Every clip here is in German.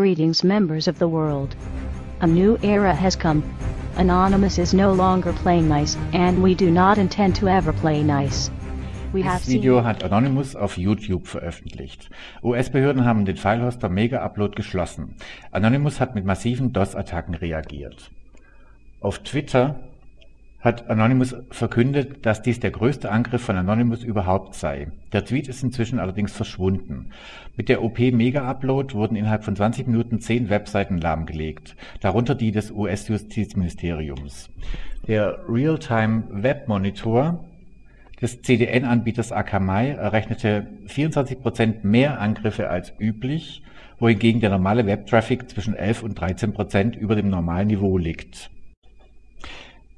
Greetings, members of the world. A new era has come. Anonymous is no longer playing nice, and we do not intend to ever play nice. We have Dieses seen Video hat Anonymous auf YouTube veröffentlicht. US-Behörden haben den Filehoster Mega Upload geschlossen. Anonymous hat mit massiven DOS-Attacken reagiert. Auf Twitter hat Anonymous verkündet, dass dies der größte Angriff von Anonymous überhaupt sei. Der Tweet ist inzwischen allerdings verschwunden. Mit der OP Mega Upload wurden innerhalb von 20 Minuten zehn Webseiten lahmgelegt, darunter die des US-Justizministeriums. Der Real-Time Web Monitor des CDN-Anbieters Akamai errechnete 24% mehr Angriffe als üblich, wohingegen der normale Webtraffic zwischen 11 und 13% über dem normalen Niveau liegt.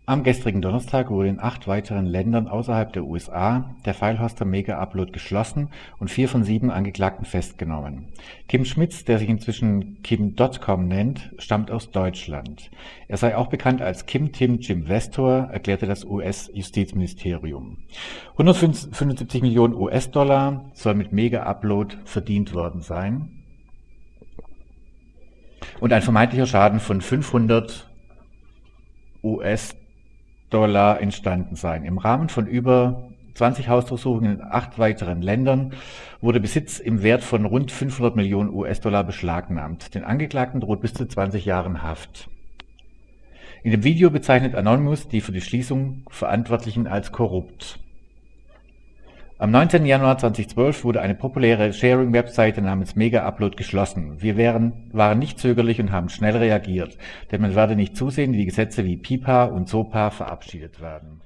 Am gestrigen Donnerstag wurde in acht weiteren Ländern außerhalb der USA der Filehoster Mega Upload geschlossen und vier von sieben Angeklagten festgenommen. Kim Schmitz, der sich inzwischen Kim.com nennt, stammt aus Deutschland. Er sei auch bekannt als Kim Tim Jim Vestor, erklärte das US-Justizministerium. 175 Millionen US-Dollar soll mit Mega Upload verdient worden sein und ein vermeintlicher Schaden von 500 US-Dollar Dollar entstanden sein. Im Rahmen von über 20 Hausdurchsuchungen in acht weiteren Ländern wurde Besitz im Wert von rund 500 Millionen US-Dollar beschlagnahmt. Den Angeklagten droht bis zu 20 Jahren Haft. In dem Video bezeichnet Anonymous die für die Schließung Verantwortlichen als korrupt. Am 19. Januar 2012 wurde eine populäre Sharing-Webseite namens Mega Upload geschlossen. Wir wären, waren nicht zögerlich und haben schnell reagiert, denn man werde nicht zusehen, wie Gesetze wie PIPA und SOPA verabschiedet werden.